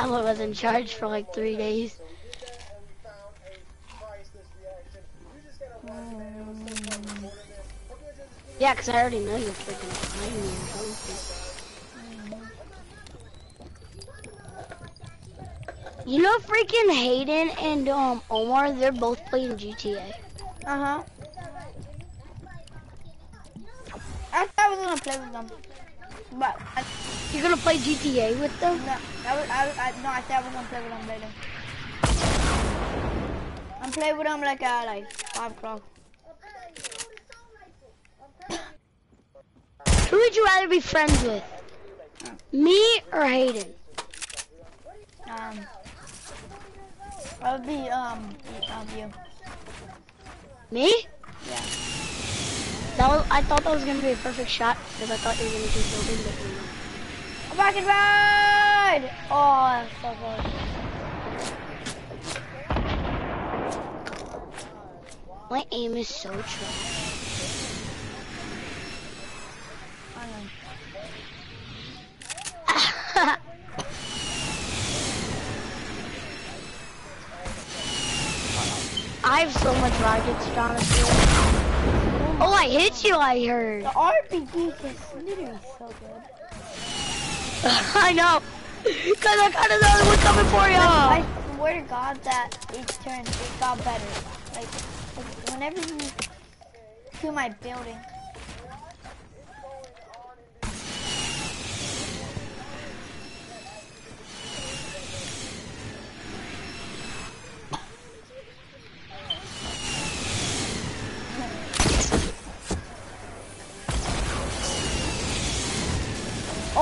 tablet was in charge for like three days. Yeah, 'cause I already know you're freaking behind me or something. You know freaking Hayden and um Omar, they're both playing GTA. Uh-huh. I thought I was gonna play with them. But I, You're gonna play GTA with them? no, I, was, I, I, no, I said I was gonna play with them later. I'm playing with them like at like five o'clock. Who would you rather be friends with? Me or Hayden? Um, I would be um, um you. Me? Yeah. That was, I thought that was gonna be a perfect shot because I thought you were gonna do building, but I'm back and ride! Oh, so good. Oh, My aim is so trash. I. I have so much rockets, Jonathan. Oh, I hit you, I heard. The RPG is literally so good. I know. Cause I got another one coming for you. I swear to God that each turn it got better. Like, like whenever you to my building.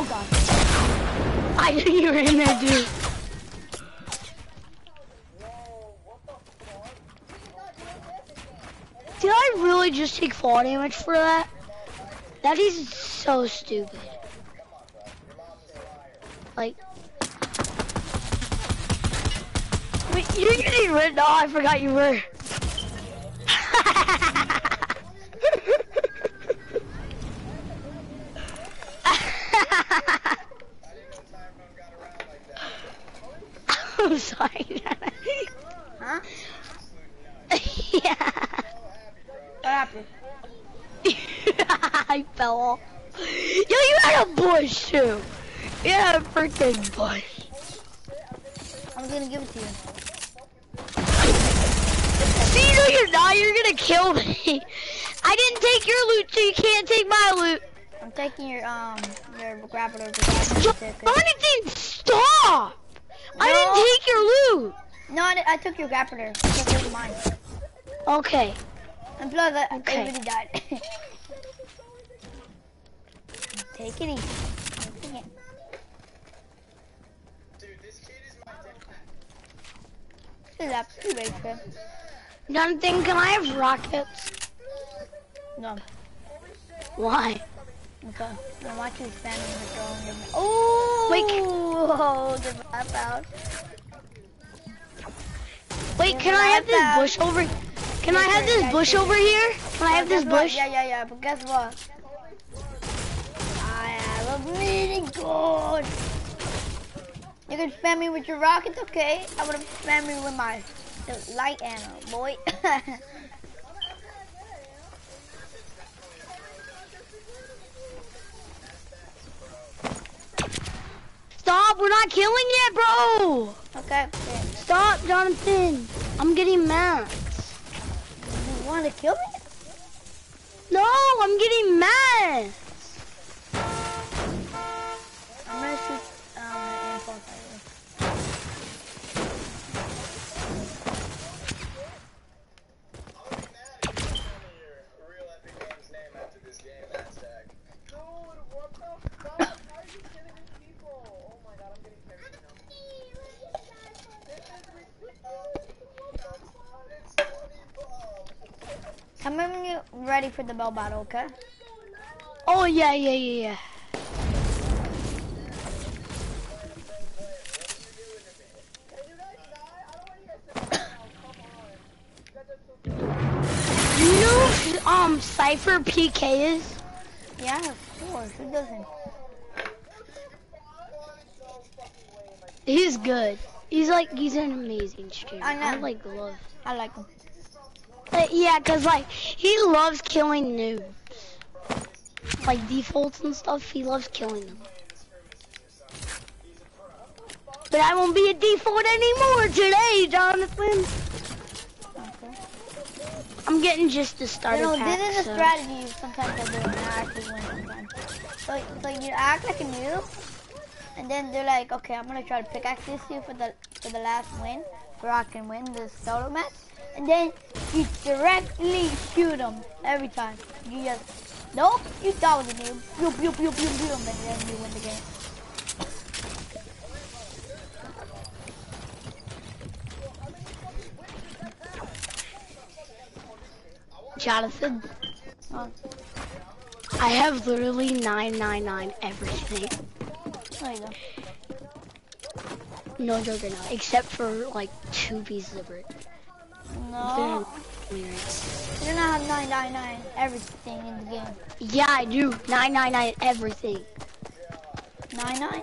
Oh God. I knew you were in there, dude. Did I really just take fall damage for that? That is so stupid. Like, wait, you're getting rid? No, I forgot you were. I'm sorry. Huh? yeah. What happened? I fell off. Yo, you had a bush too. You had a freaking bush. I'm gonna give it to you. See, no, you're not. You're gonna kill me. I didn't take your loot, so you can't take my loot. I'm taking your um your grappler Jonathan, stop! I didn't take your loot. No, I, I took your grappler. So mine. Okay. And plus, I, Okay. Really died. Take it easy. Take it. This kid is absolutely very good. Jonathan, can I have rockets? No. Why? Okay. I want you spamming the throwing your Oh! Wait. Oh, the map out. Wait, can I have this bush over? Can I have this bush over here? Can I have this bush? Yeah, yeah, yeah. But guess what? I have a really good. You can spam me with your rockets, okay? I'm gonna spam me with my light ammo, boy. Stop! We're not killing yet, bro. okay. okay. Stop, Jonathan. I'm getting mad. You want to kill me? No, I'm getting mad. I'm gonna shoot um, an impulse at you. I'm getting you ready for the build battle, okay? Oh yeah, yeah, yeah, yeah. You know who, um SypherPK is? Yeah, of course. Who doesn't? He's good. He's like he's an amazing streamer. I know. I like love. I like him. Uh, yeah, cause like he loves killing noobs. Like defaults and stuff, he loves killing them. But I won't be a default anymore today, Jonathan. Okay. I'm getting just the You starter know, pack. this is a so- strategy sometimes I do and I actually win sometimes. So, so you act like a noob, and then they're like, okay, I'm gonna try to pickaxe this you for the for the last win, where I can win this solo match, and then you directly shoot them every time. You just, nope, you was a noob, pew pew pew pew pew, and then you win the game. Jonathan, Oh, I have literally 999 everything. there you go. No now, except for like two pieces of brick. No, you do not have 999 everything in the game. Yeah, I do. 999 everything. 999?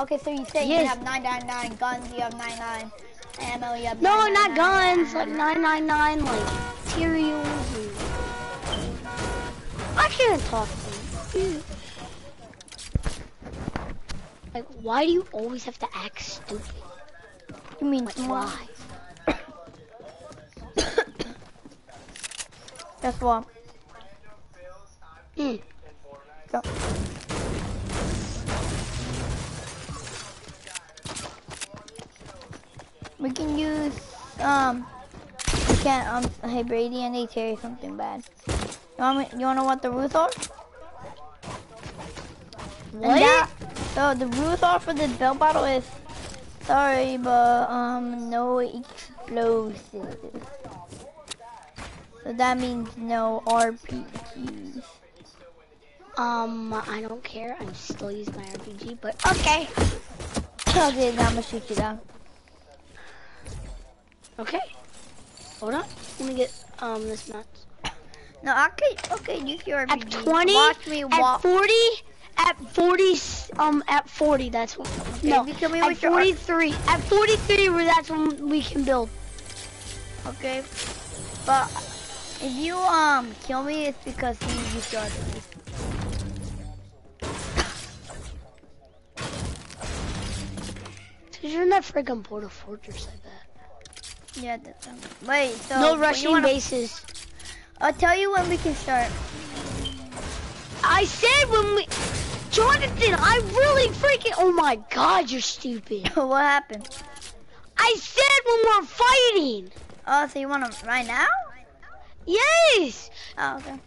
Okay, so you say you have 999 guns, you have 99 ammo, you have No, not guns. Like 999, like materials. And... I can't talk to you. Like, why do you always have to act stupid? You mean Like, why? Guess what? Hmm. So, we can use um. We can't um. Hey Brady, to tell you something bad. You want me? You wanna know what the rules are? And What? So the rules are for the build battle is sorry, but um no explosives. So that means no RPGs. Um, I don't care. I'm still using my RPG, but okay. Okay, now I'm gonna shoot you down. Okay. Hold on. Let me get um this nuts. No, okay, okay, use your At 20, Watch me at walk. 40, at 40, um, at 40, that's when, no, you kill me at 43, at 43, where that's when we can build. Okay, but if you um kill me, it's because you used your. Cause you're in that friggin' Port-a-Fortress, I bet. Yeah, that's um, wait. So no rushing wanna- bases. I'll tell you when we can start. I said when we, Jonathan, I really freaking, oh my god, you're stupid. what happened? I said when we're fighting. Oh, so you want to right now? Yes. Oh, okay.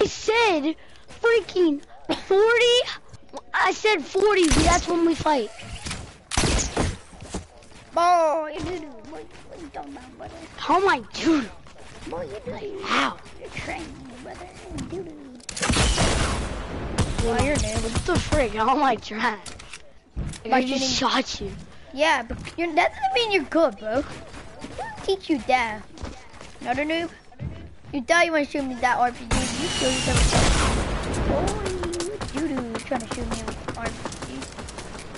I said freaking 40. I said 40, but that's when we fight. Oh, you do. What, what you talking about, brother? How am I doing? Boy, you do. Like, how? You're training brother. You do. Well, you're. What the frick? How am I? Like, I just shot you. Yeah, but you're, that doesn't mean you're good, bro. Teach you that. Another noob? You thought you want to shoot me that RPG. You kill yourself. Oh, you do trying to shoot me with RPG.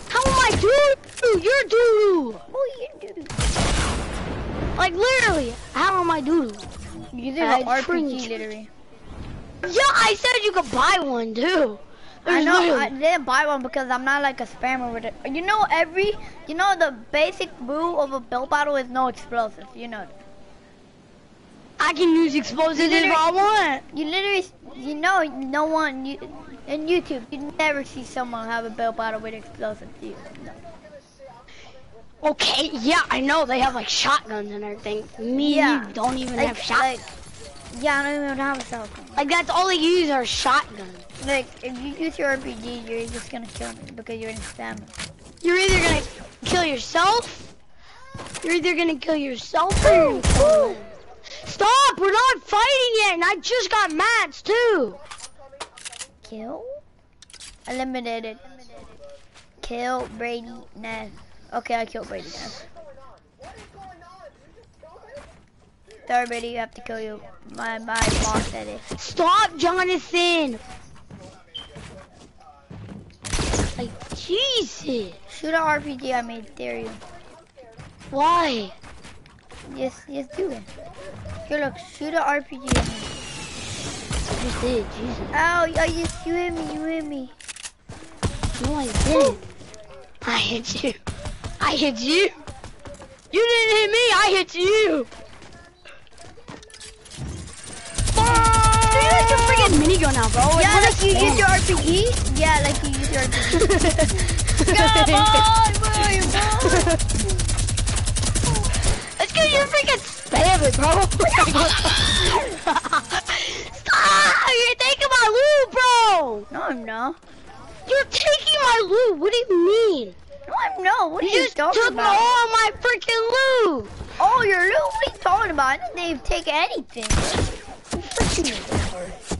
How am I doo? You're doo. Oh, you do. Like literally, how am I doo? You did an RPG, literally. Yeah, I said you could buy one too. I know, I didn't buy one because I'm not like a spammer with it. You know, every, you know, the basic rule of a build battle is no explosives. You know that. I can use explosives if I want. You literally, you know, no one, you, in YouTube, you never see someone have a build battle with explosives. You, no. Okay, yeah, I know they have like shotguns and everything. Me Yeah. don't even Like, have shotguns. like, yeah, I don't even have a cell phone. Like that's all they use are shotguns. Like, if you use your RPG, you're just gonna kill me because you're in stamina. You're either gonna kill yourself, you're either gonna kill yourself or you're gonna. Stop! We're not fighting yet, and I just got mats too. Kill? Eliminated. Kill Brady Ness. Okay, I killed Brady Ness. Sorry, Brady, you have to kill you. My my boss said it. Stop, Jonathan. Like, Jesus. Shoot an RPG I made, dare you. Why? Just, just do it. Here, look, shoot an RPG I made. Just did, Jesus. Ow, oh, you, you hit me, you hit me. No, I didn't. I hit you. I hit you. You didn't hit me, I hit you. Minigun now, bro? Yeah, like you use your RPG? Yeah, like you use your RPG. Come on, boy, Let's go, you freaking spam bro. Stop! You're taking my loot, bro. No, I'm not. You're taking my loot. What do you mean? No, I'm not. What are You you, just talking took about? all my freaking loot. Oh, your loot? What are you talking about? I didn't even take anything. You freaking retard.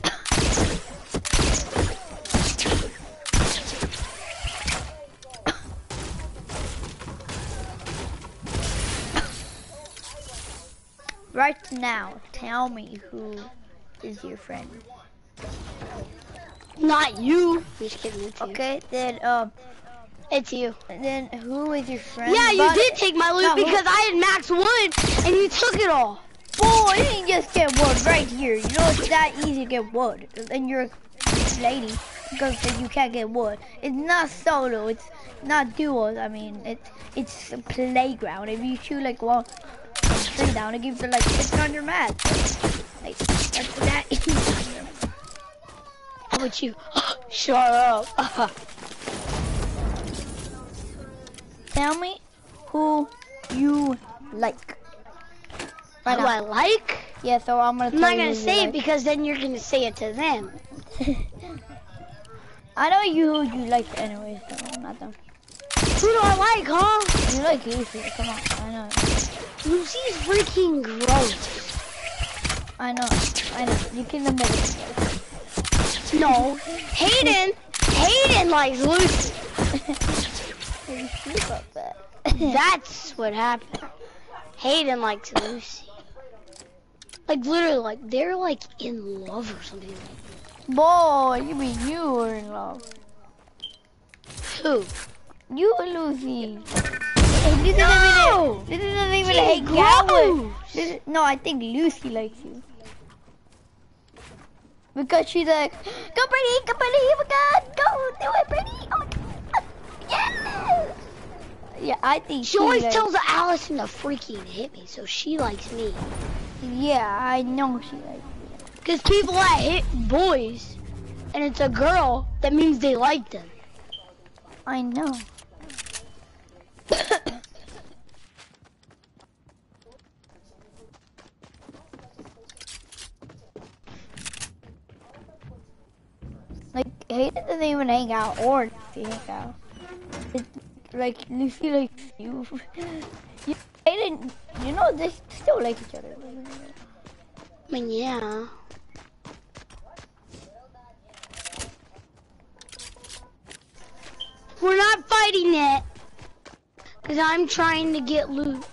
Right now, tell me who is your friend. Not you. Just kidding. It's you. Okay, then um, It's you. then who is your friend? Yeah, you did take my loot No, who- because I had max wood and you took it all. Boy, you didn't just get wood right here. You know it's that easy to get wood, and you're a lady because you can't get wood. It's not solo. It's not duos. I mean, it's it's a playground. If you shoot like one tree down, it gives you like 600 mats. Like that's that easy. How about you? Shut up. Tell me who you like. Right Who now. I like? Yeah, so I'm gonna. I'm not gonna say it like. because then you're gonna say it to them. I know you who you like anyway, so I'm not them. Who do I like, huh? You like Lucy, come on, I know. Lucy's freaking gross. I know, I know. You can admit it. No, Hayden. Hayden likes Lucy. You speak about that. That's what happened. Hayden likes Lucy. Like literally, like they're like in love or something. Boy, you mean you were in love. Who? You and Lucy. Hey, Lucy No! even, Lucy doesn't even She's hang out with. gross. Lucy, no, I think Lucy likes you. Because she's like, go Brittany, go Brittany, oh my god, go do it Brittany, oh my god, yeah. Yeah, I think She always likes- tells Allison to freaking hit me, so she likes me. Yeah, I know she likes me. Because people that hit boys, and it's a girl, that means they like them. I know. Like Hayden doesn't even hang out or hang out. It's like Lucy likes you. you Hayden, you know they still like each other. I mean, yeah. We're not fighting yet. Because I'm trying to get loot.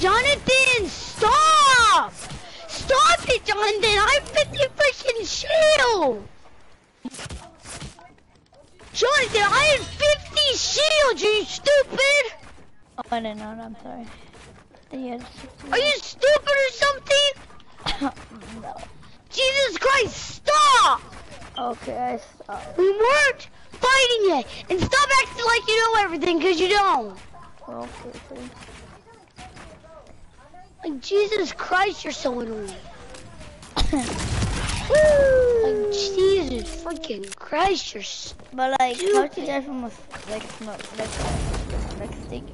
Jonathan, stop! Stop it, Jonathan! I have 50 freaking shield! Jonathan, I had 50 shields, you stupid! Oh, I didn't know. I'm sorry. Are you stupid or something? no. Jesus Christ, stop! Okay, I stopped. We weren't fighting yet. And stop acting like you know everything, because you don't. Okay, please. Like, Jesus Christ, you're so annoying. Like, Jesus freaking Christ, you're s- But like, Dude. how you die from a like smoke, like like sticky?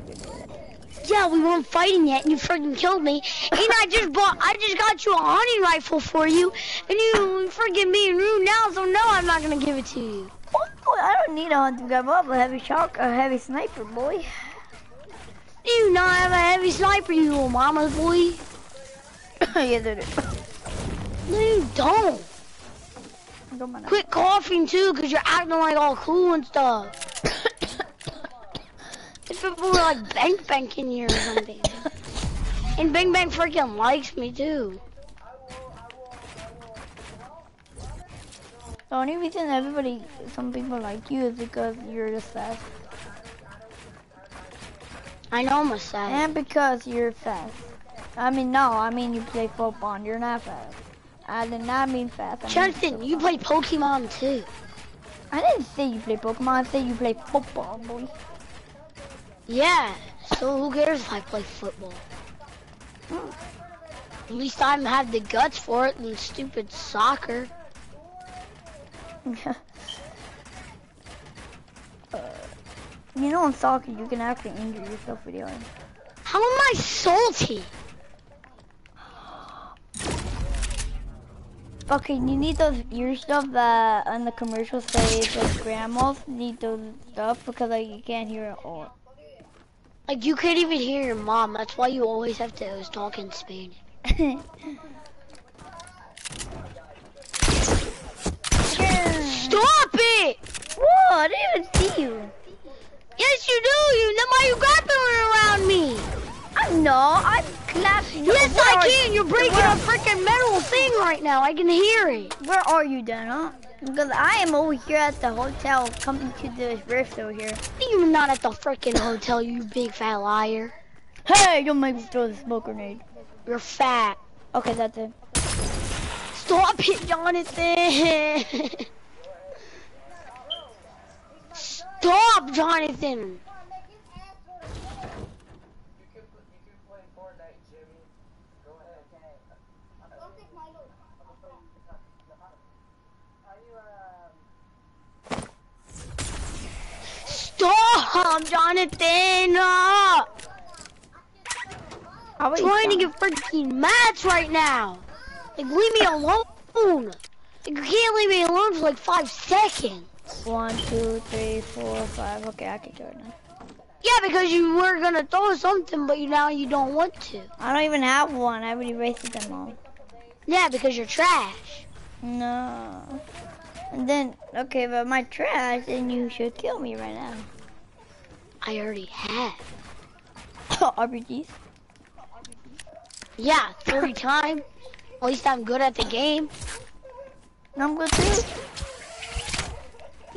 Yeah, we weren't fighting yet, and you freaking killed me. And I just bought, I just got you a hunting rifle for you, and you freaking being rude now, so no, I'm not gonna give it to you. Boy, I don't need a hunting gun. I have a heavy shark, a heavy sniper, boy. Do you not have a heavy sniper, you little mama's boy? yeah, dude. No, you don't. Come on. now. Quit coughing too, cause you're acting like all cool and stuff. If people were like Bang Bang in here or something. And Bang Bang freaking likes me too. The only reason everybody, some people like you is because you're just fast. I know I'm a sad. And because you're fast. I mean, no, I mean you play football and you're not fast. I did not mean fast. I mean you play Pokemon too. I didn't say you play Pokemon, I said you play football, boy. Yeah. So who cares if I play football? Hmm. At least I have the guts for it than stupid soccer. uh, you know in soccer you can actually injure yourself with your How am I salty? Okay, you need those ear stuff that on the commercial say like grandmas need those stuff because like you can't hear it all. Like you can't even hear your mom. That's why you always have to talk in Spanish. Stop it! Whoa, I didn't even see you. Yes, you do. You know why you got throwing around me? I'm not. I'm clapping. Yes, I can. You? are breaking a freaking metal thing right now. I can hear it. Where are you, Dana? Because I am over here at the hotel coming to this rift over here. You're not at the freaking hotel, you big fat liar. Hey, don't make me throw the smoke grenade. You're fat. Okay, that's it. Stop it, Jonathan. Stop, Jonathan. Stop, Jonathan! Uh, I'm trying to get freaking mats right now. Like, leave me alone. Like, you can't leave me alone for like five seconds. One, two, three, four, five. Okay, I can do it now. Yeah, because you were gonna throw something, but you now you don't want to. I don't even have one. I already wasted them all. Yeah, because you're trash. No. And then, okay, but my trash, then you should kill me right now. I already have. RPGs? Yeah, three times. At least I'm good at the game. I'm good too.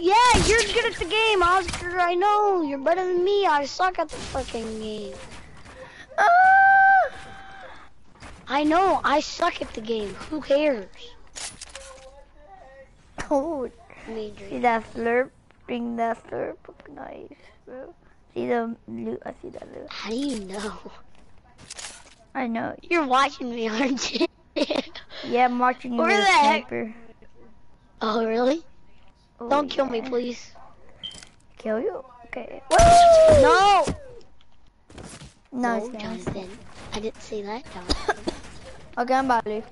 Yeah, you're good at the game, Oscar. I know. You're better than me. I suck at the fucking game. Ah! I know. I suck at the game. Who cares? Oh, see that slurp? Bring that slurp. Nice, bro. See the loot? I see that loot. How do you know? I know. You're watching me, aren't you? yeah, I'm watching you Where the. Heck? Oh, really? Don't kill me, please. Kill you? Okay. Woo! No! No, no Jonathan. I didn't say that, Jonathan. okay, I'm about to leave.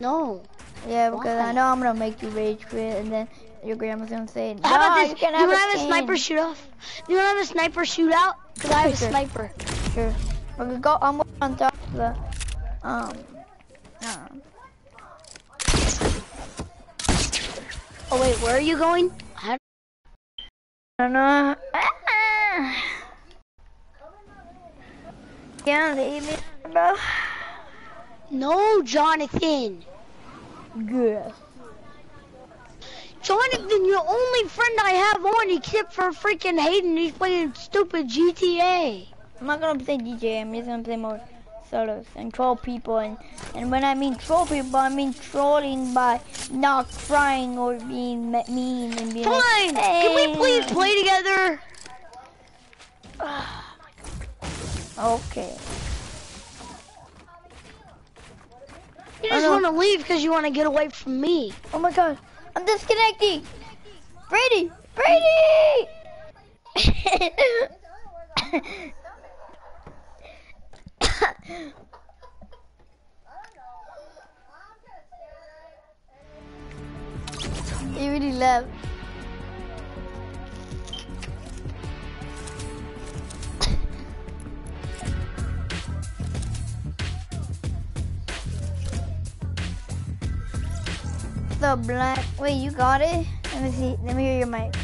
No. Yeah, because Why? I know I'm gonna make you rage quit, and then your grandma's gonna say, How about this? you can't have wanna a have a sniper shoot off? You wanna have a sniper shootout? Cause I have a Sure. sniper. Sure. Okay, go. I'm on top of the. Um. um Oh wait, where are you going? I don't know. Ah. Me, bro. No, Jonathan. Good. Jonathan, your only friend I have on except for freaking Hayden. He's playing stupid GTA. I'm not gonna play DJ. I'm just gonna play more and troll people. And and when I mean troll people, I mean trolling by not crying or being mean and being like, Fine. Can we please play together? Okay. You I just want to leave because you want to get away from me. Oh my god. I'm disconnecting. Brady. Brady. he really left. The black. Wait, you got it? Let me see. Let me hear your mic.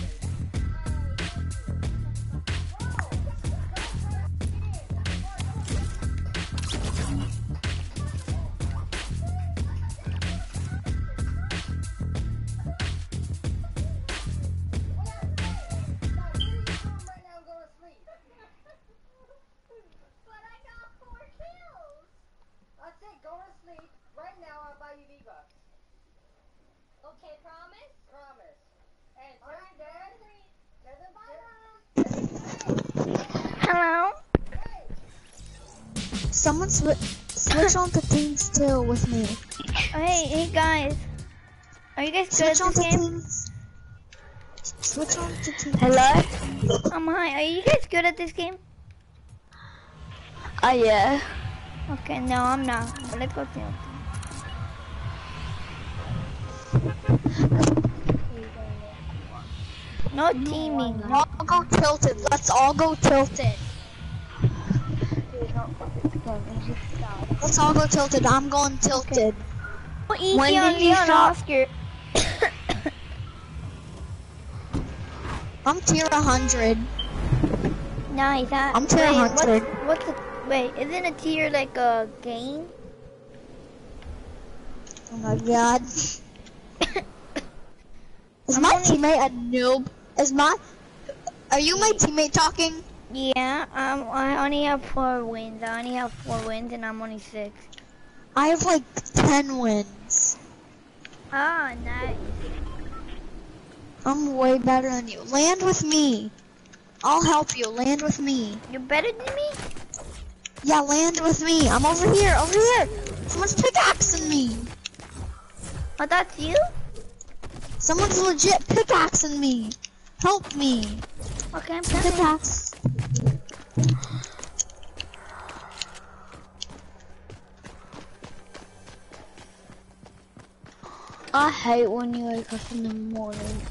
Go to sleep. Right now, I'll buy you V-Bucks. Okay, promise? Promise. And tell your dad. Tell them bye. Hello? Someone swi- switch on to Teams 2 with me. Hey, hey guys. Are you guys good Switch at on this to game? Teams. Switch on to Teams. Hello? Um, hi. Are you guys good at this game? Oh yeah. Okay, no, I'm not. But let's go to No teaming. No. All go tilted. Let's all go tilted. Let's all go tilted. I'm going tilted. Easy When did you stop? Oscar. I'm tier 100. nice. That, I'm tier wait, 100. What's, what's the, wait, isn't a tier like a game? Oh my god. Is I'm my only- teammate a noob? Is my... Are you my teammate talking? Yeah, um, I only have four wins. I only have four wins and I'm only six. I have like 10 wins. Ah, nice. I'm way better than you. Land with me. I'll help you. Land with me. You're better than me? Yeah, land with me. I'm over here. Over here. Someone's pickaxing me. Oh, that's you? Someone's legit pickaxing me. Help me. Okay, I'm coming. Pickaxe. I hate when you wake up in the morning.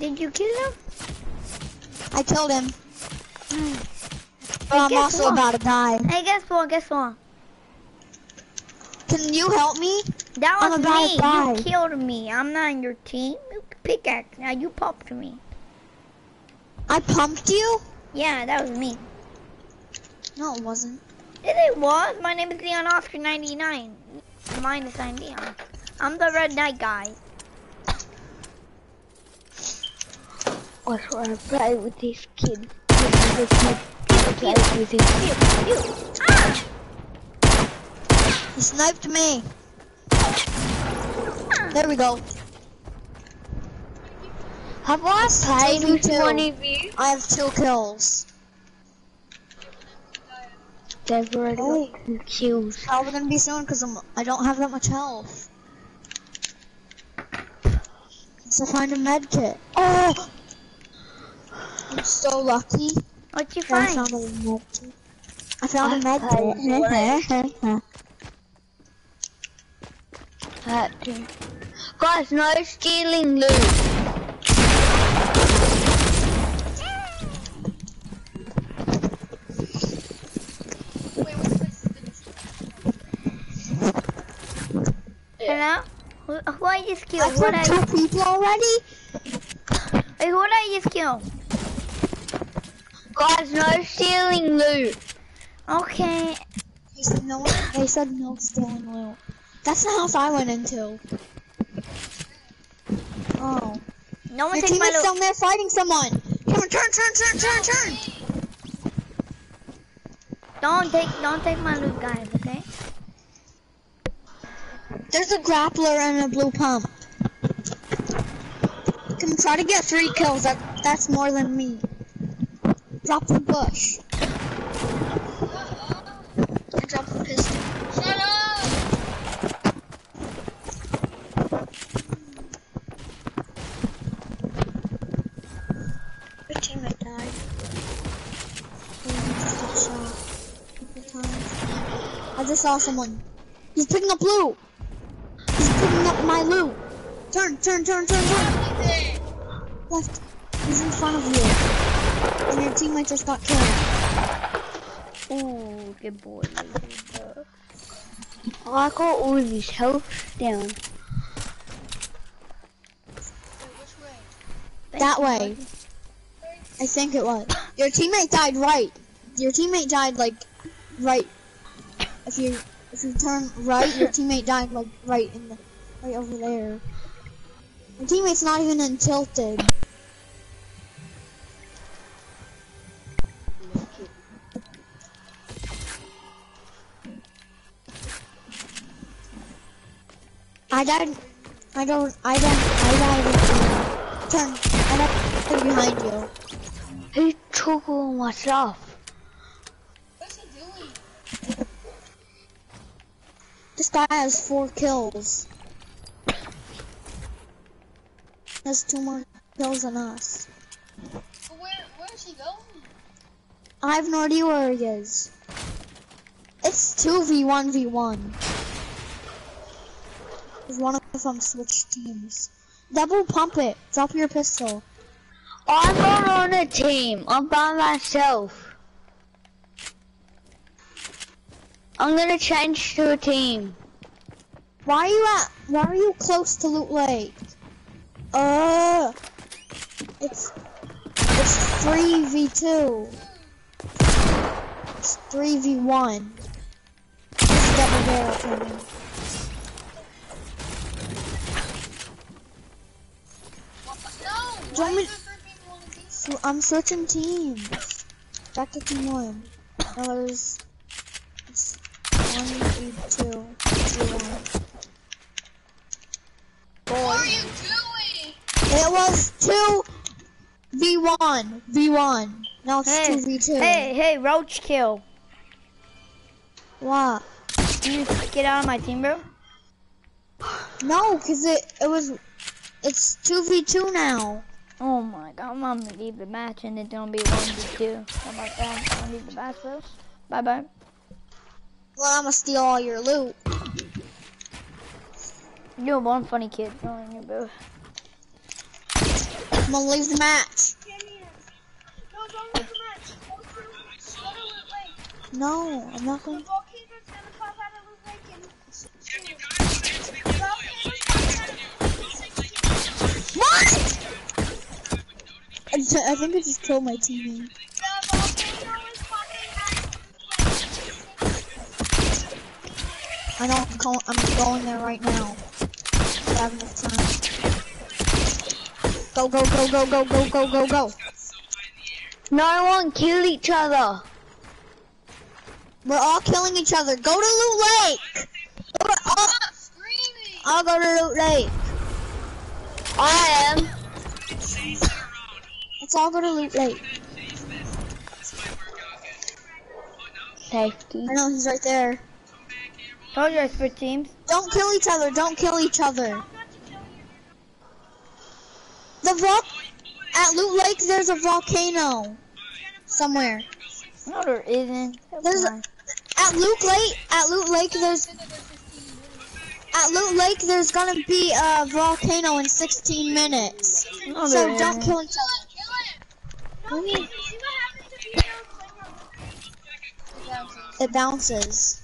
Did you kill him? I killed him. But Hey, I'm also what? about to die. Hey, guess what? Guess what? Can you help me? That was me. You killed me. I'm not in your team. You pickaxe. Now you pumped me. I pumped you? Yeah, that was me. No, it wasn't. Yes, it was. My name is Leon Oscar 99. Minus I'm Leon. I'm the red knight guy. That's why I play with this kid. This kid I play with this kid. You. Ah! He sniped me. There we go. Have I played with one of you? I have two kills. They've already Oh. got two kills. How are we gonna be soon? Because I'm I don't have that much health. So find a med kit. Oh, I'm so lucky. What'd you find? I found a medkit. I found a I med kit. That too. Guys, no stealing loot. Hello? Who, who you just I killed? Who killed I, two people already. wait, who are you just kill? Guys, no stealing loot. Okay. They said no. They said no stealing loot. That's the house I went into. Oh. No one Your take my teammate's loot. down there fighting someone. Come on, turn, turn, turn, turn, turn. Don't take, don't take my loot, guys. Okay? There's a grappler and a blue pump. Come try to get three kills. That that's more than me. Drop the bush. I dropped the pistol. Shut up! Your teammate died. He just got shot a couple times. I just saw someone. He's picking up loot. He's picking up my loot. Turn, turn, turn, turn, turn. Left. He's in front of you. And your teammate just got killed. Ooh, good boy. Oh, I got all his health down. That way. I think it was. Your teammate died right. Your teammate died like right. If you if you turn right, your teammate died like right in the right over there. Your teammate's not even in tilted. I died. I don't. I don't. I died. Turn. I died behind you. Who's choking my stuff? What's he doing? This guy has four kills. Has two more kills than us. But where where is he going? I have no idea where he is. It's two v one v one. One of them switched teams. Double pump it. Drop your pistol. I'm not on a team. I'm by myself. I'm gonna change to a team. Why are you at? Why are you close to Loot Lake? Uh, it's it's three v two. It's three v one. It's double barrel coming. Do you want me- Why is there three people on the team? So I'm switching teams. Back to team one. Now there's it's one v two v one. What are you doing? It was two v one v one. Now it's Hey, two v two. Hey, hey, roach kill. What? Can you get out of my team, bro? No, cause it it was it's two v two now. Oh my god, I'm gonna leave the match and it's gonna be 1v2. How about that? I'm gonna leave the match, bro. Bye bye. Well, I'm gonna steal all your loot. You're one funny kid, telling you, bro. I'm gonna leave the match. No, don't leave the match. Go to, go to Loot Lake. No, I'm not going. The goalkeeper's gonna pop out of Loot Lake and. The goalkeeper's popping out of 16. What? I, ju- I think I just killed my teammate. The volcano is popping out of Loot Lake. I know I'm, call- I'm going there right now. I have enough time. Go go go go go go go go go. No one kill each other. We're all killing each other. Go to Loot Lake. Go to, I'll, Screaming. I'll go to Loot Lake. I am. Let's all go to Loot Lake. Safety. I know he's right there. Told you I switched teams. Don't kill each other. Don't kill each other. The vol- at Loot Lake, there's a volcano somewhere. No, there isn't. There's a- At Loot Lake, at Loot Lake, there's at Loot Lake, there's gonna be a volcano in 16 minutes. No, So don't isn't. kill each other. It bounces.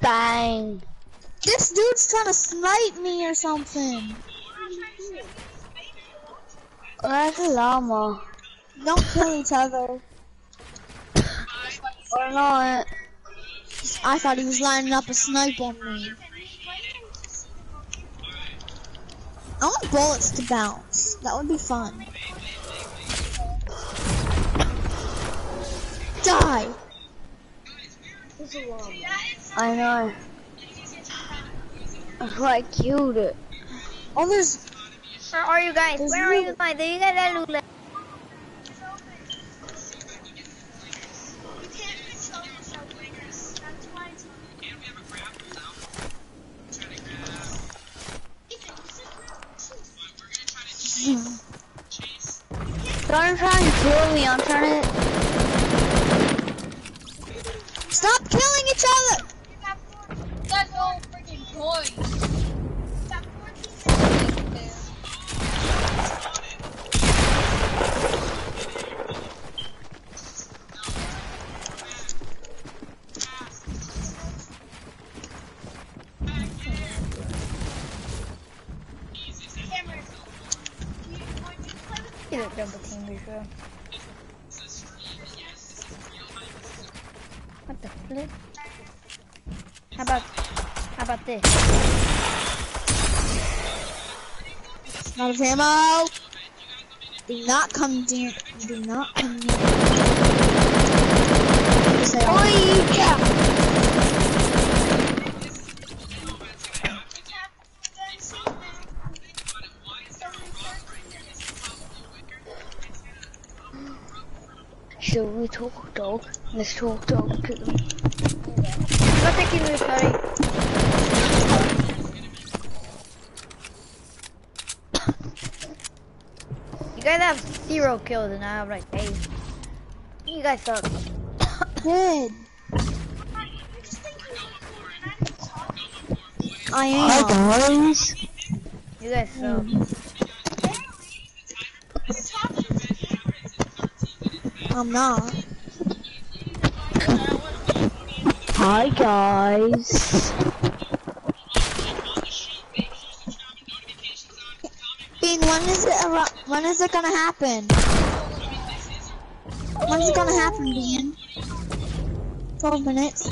Bang. This dude's trying to snipe me or something. That's a llama. Don't kill each other. Or not. I thought he was lining up a snipe on me. I want bullets to bounce. That would be fun. Die! I know. That's why I killed it. Oh, there's Where are you guys? There's Where are you loot. guys? There you guys at Loot about this? Not of ammo. Do not come near. Do not come near. Oh yeah. So we talk dog. Let's talk dog to them. Not taking this, buddy. Zero kills and I have like eight. You guys suck. Good. I Hi am. guys. You guys suck. Hmm. I'm not. Hi guys. When is it gonna happen? When's it gonna happen, Bean? Twelve minutes.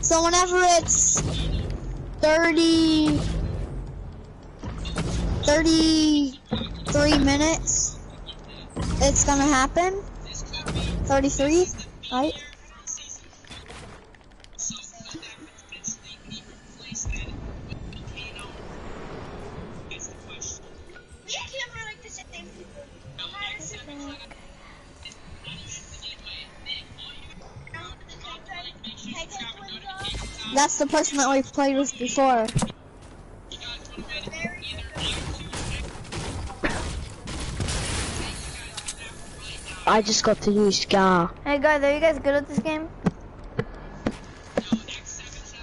So whenever it's 30, 33 minutes, it's gonna happen. 33, right? That's the person that we've played with before. I just got the new scar. Hey guys, are you guys good at this game?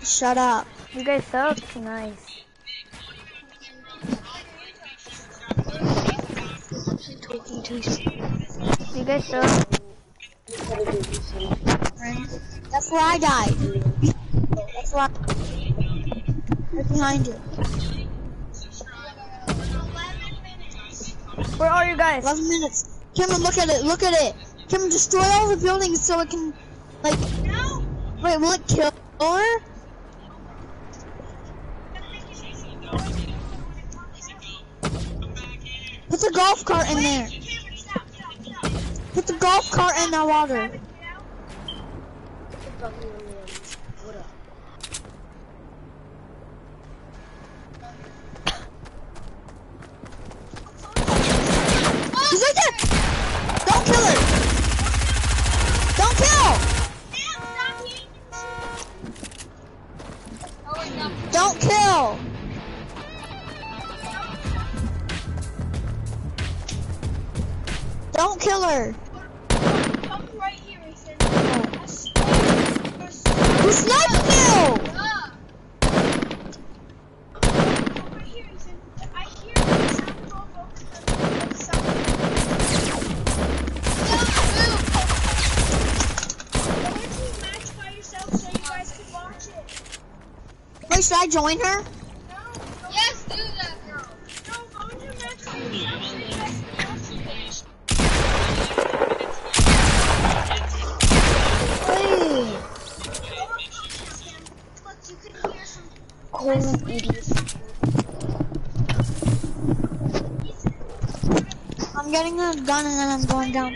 Shut up. You guys suck. Nice. Talking to You guys suck. That's where I died. Where Right behind you. Where are you guys? 11 minutes. Cameron, look at it. Look at it. Cameron, destroy all the buildings so it can, like... Wait, will it kill her? Put the golf cart in there. Put the golf cart in the water. Him. Look, you can hear some. Cold idiot. I'm getting a gun and then I'm going down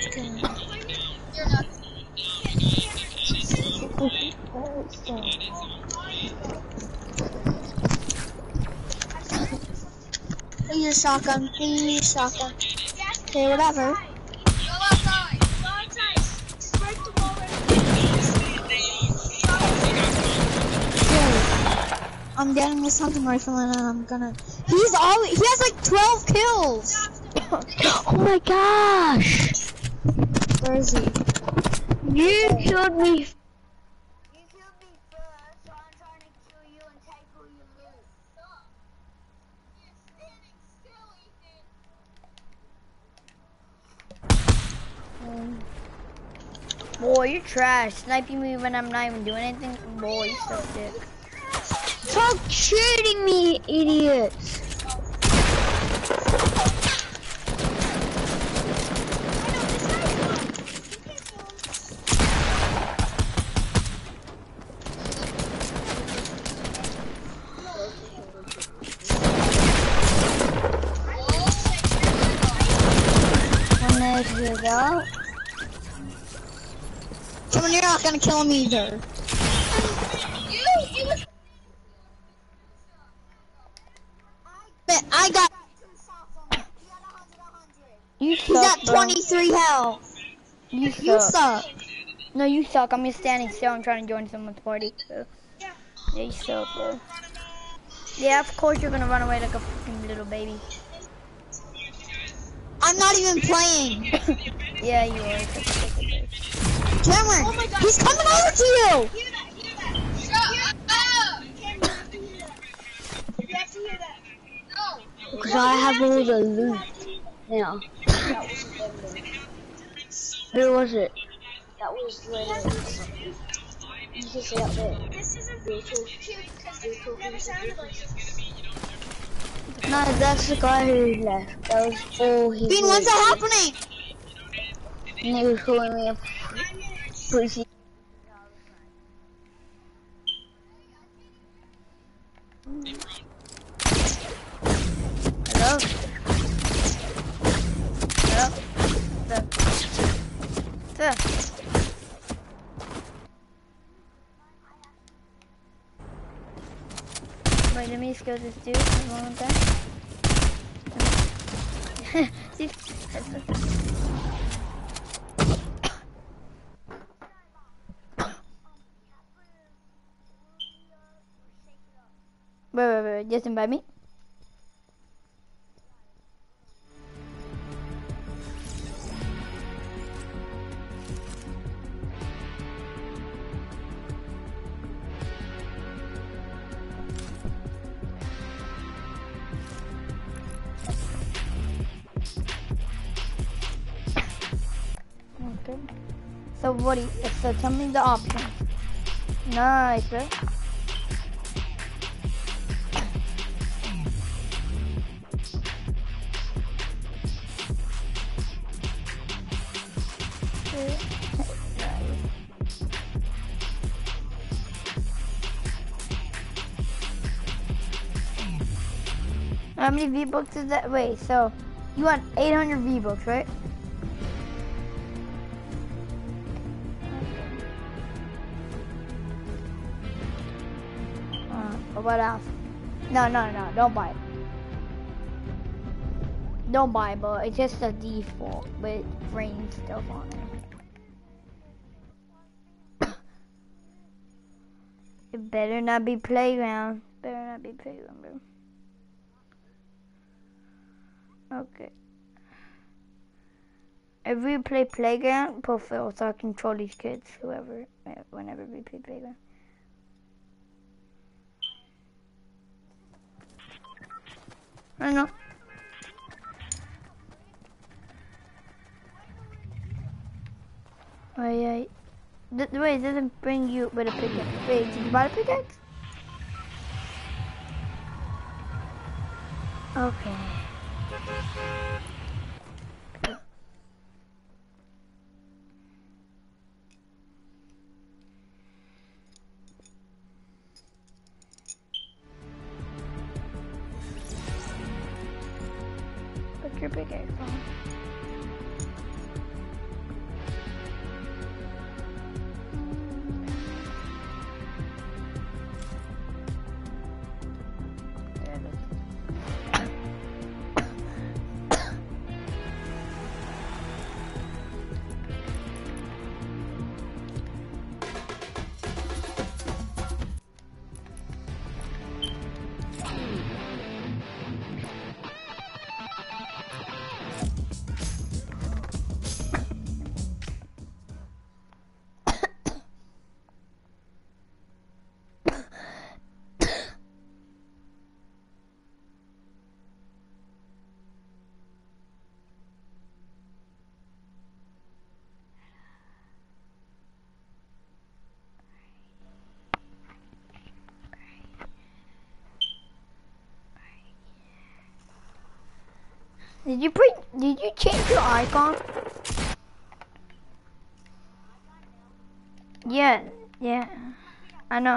Please shotgun, please shotgun. Okay, whatever. Go outside. Go outside. Just break the wall right Okay. I'm getting this hunting rifle and I'm gonna. He's all. He has like 12 kills. Oh my gosh! Where is he? You killed me. You killed me first, so I'm trying to kill you and take all your loot. You're standing still, Ethan. Boy, you're trash. Sniping me when I'm not even doing anything. Boy, you suck dick. Stop shooting me, idiots! When there's you go. Come on, you're not gonna kill him either. You, you was But I got. You He's suck, at bro. 23 health. You You suck. suck. No, you suck. I'm just standing still. I'm trying to join someone's party. So. Yeah, you suck, bro. Yeah, of course you're gonna run away like a fucking little baby. I'm not even playing. Yeah, you are. Cameron, oh he's coming over to you. Hear that, hear that. Shut up! Cameron, you have to hear that. You have to hear that. No. Cause I have all the loot now. Who was it? That was literally You can see up there. This isn't cute because it never sounded like this. No, that's the guy who left. That was all he Bean, was. when's that happening? And he was calling me a pussy. Hello? Hello? Go this dude. See? Wait, wait, wait, just invite me. So tell me the options. Nice, bro. How many V-Bucks is that? Wait, so you want 800 V-Bucks, right? What else? No, no, no, don't buy it. Don't buy it, but it's just a default with rain stuff on it. it better not be playground. Better not be playground, bro. Okay. If we play playground, so I control these kids, whoever, whenever we play playground. I know. Wait, wait. Th- wait, it doesn't bring you with a pickaxe. Wait, did you buy a pickaxe? Okay. Your pickaxe on. Uh-huh. Did you pre- Did you change your icon? Yeah, yeah. I know.